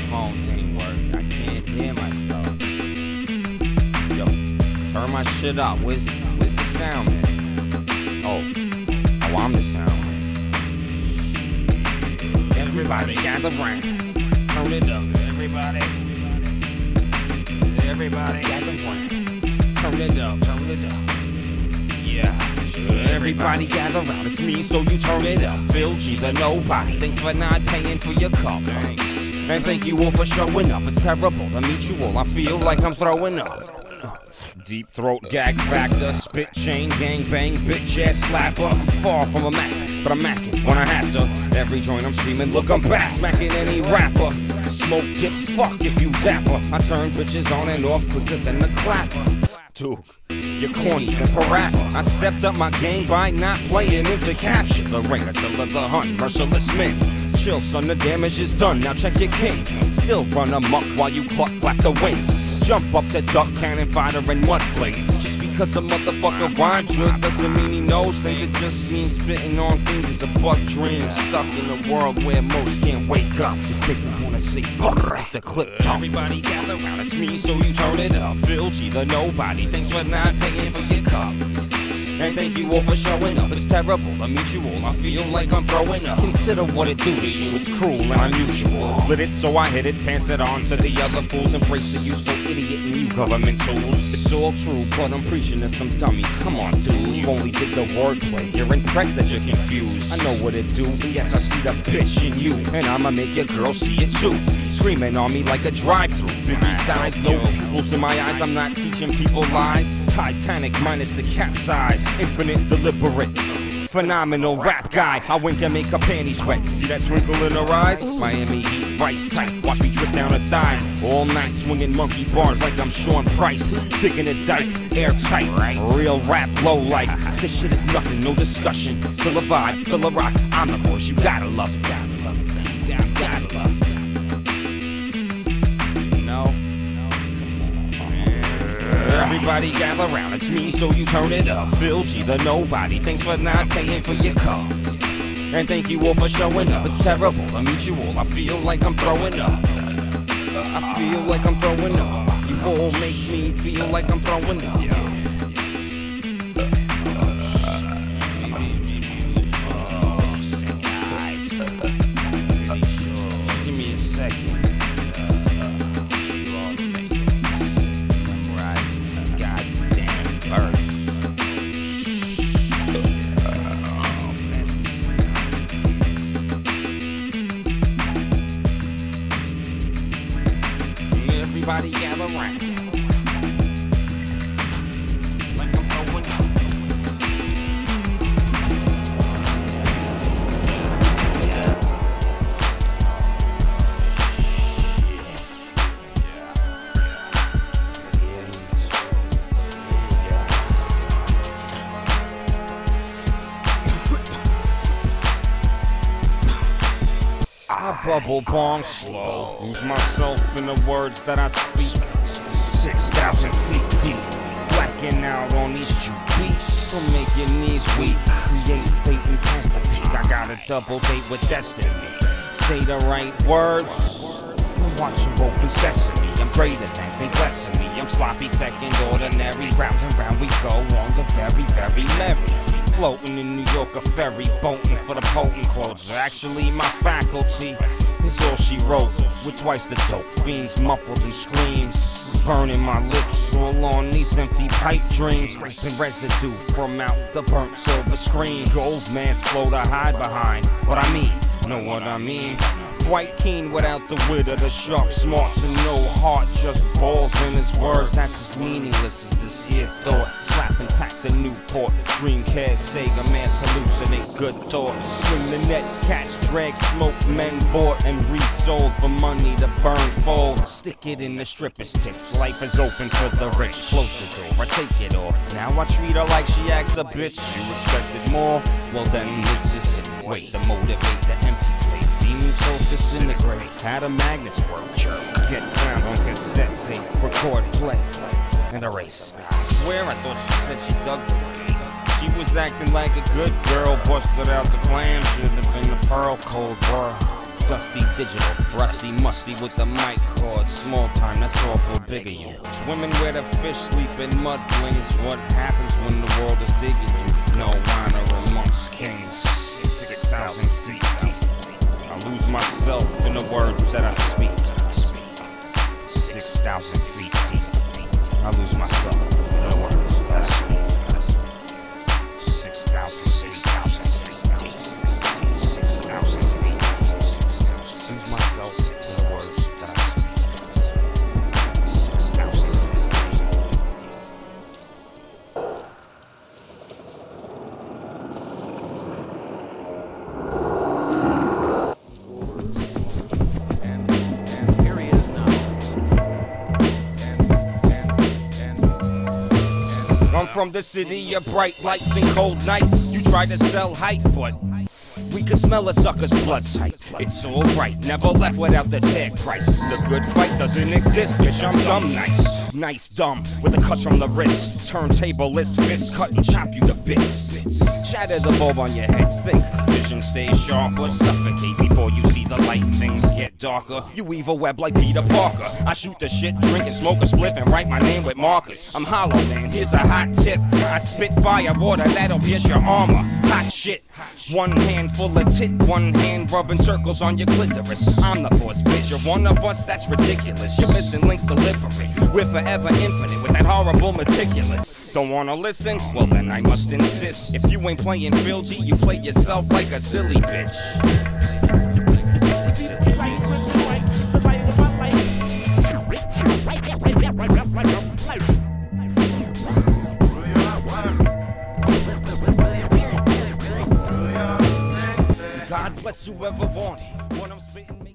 Headphones ain't work. I can't hear myself. Yo, turn my shit up. Where's, where's the sound man? Oh, oh, I'm the sound man. Everybody gather round. Turn it up. Everybody. Everybody gather round. Turn it up. Turn it up. Yeah. Everybody gather round, it's me, so you turn it up. Phil G, the Knowbody. Thanks for not paying for your cup. And thank you all for showing up. It's terrible to meet you all. I feel like I'm throwing up. Deep throat gag factor, spit chain, gang bang, bitch ass slapper. Far from a Mac, but I'm macking when I have to. Every joint I'm screaming, look, I'm back, smacking any rapper. Smoke dips, fuck if you dapper. I turn bitches on and off quicker than the clapper. Dude, you're corny and rapper. I stepped up my game by not playing into capture. The ringer till the hunt, merciless men. Chill, son, the damage is done. Now check your king. Still run amok while you cluck, clap the wings. Jump up the duck cannon fighter in one place. Just because a motherfucker rhymes good doesn't mean he knows things. It just means spitting on things is a buck dream. Stuck in a world where most can't wake up. They wanna say fuck the clip. Everybody gather round, it's me, so you turn it up. Phil G, the Knowbody. Thanks for not paying for your cup. And thank you all for showing up. It's terrible to meet you all. I feel like I'm throwing up. Consider what it do to you. It's cruel and unusual. Lit it, so I hit it, pass it on to the other fools. Embrace the useful idiot and you government tools. It's all true, but I'm preaching to some dummies. Come on, dude. You only did the wordplay. You're impressed that you're confused. I know what it do. Yes, I see the bitch in you. And I'ma make your girl see it too. Screaming on me like a drive-through. Biggie size, no pupils in my eyes. I'm not teaching people lies. Titanic minus the capsize. Infinite deliberate. Phenomenal rap guy. I wink and make her panties wet. See that twinkle in her eyes? Miami Heat, rice tight. Watch me drip down her thighs. All night swinging monkey bars like I'm Sean Price. Digging a dike, airtight. Real rap, low life. This shit is nothing, no discussion. Still a vibe, still a rock. I'm the voice you gotta love. Gotta love. You gotta love. No. Everybody gather round, it's me, so you turn it up. Phil G, the Knowbody. Thanks for not paying for your cup. And thank you all for showing up. It's terrible to meet you all. I feel like I'm throwing up. I feel like I'm throwing up. You all make me feel like I'm throwing up. Everybody gather round. I bubble bong slow. Lose myself in the words that I speak. Six thousand feet deep. Blacking out on these two beats. Will make your knees weak. Create fate and past the peak. I got a double date with destiny. Say the right words. Watching open sesame. I'm greater than they blessing me. I'm sloppy, second ordinary. Round and round we go on the very, very merry. Floating in New York, a ferry, boating for the potent clothes. Actually, my faculty is all she wrote. With twice the dope, fiends muffled in screams. Burning my lips all on these empty pipe dreams. Scraping residue from out the burnt silver screen. Gold man's flow to hide behind. What I mean, know what I mean? Quite keen without the wit of the sharp smarts and no heart, just balls in his words. That's as meaningless as this here thought. The Newport, Dreamcast, Sega, mass hallucinate good thoughts. Swing the net, catch, drag, smoke, men bought and resold for money to burn fold. Stick it in the stripper's tits. Life is open for the rich. Close the door, I take it off. Now I treat her like she acts a bitch. You expected more? Well then this is it. Wait to motivate the empty plate. Demons soul disintegrate. Had a magnet's work. Jerk. Get found on cassette tape. Record, play. And race. I swear I thought she said she dug the way. She was acting like a good girl. Busted out the clam. Should have been the pearl cold world. dusty digital, rusty musty with the mic cord. Small time, that's awful big of you. Swimming where the fish sleep in mud flings. What happens when the world is digging you? No honor amongst kings. Six thousand feet deep. I lose myself in the words that I speak. Six thousand. I lose myself words. That's me. That's me. 6,000. From the city of bright lights and cold nights. You try to sell hype, but we can smell a sucker's blood type. It's alright, never left without the tag price. The good fight doesn't exist, bitch. I'm dumb nice. Nice dumb, with a cut from the wrist. Turntable list, fist cut and chop you to bits. Shatter the bulb on your head, think. Vision stays sharp or suffocate before you see the light. Things get darker. You weave a web like Peter Parker. I shoot the shit, drink and smoke a spliff and write my name with markers. I'm hollow, man. Here's a hot tip. I spit fire water that'll pierce your armor. Hot shit. One hand full of tit, one hand rubbing circles on your clitoris. I'm the force, bitch. You're one of us, that's ridiculous. You're missing links delivery. We're forever infinite with that horrible meticulous. Don't wanna listen? Well, then I must insist. If you ain't playing Phil you play yourself like a silly bitch. God bless whoever wanted. What I'm spitting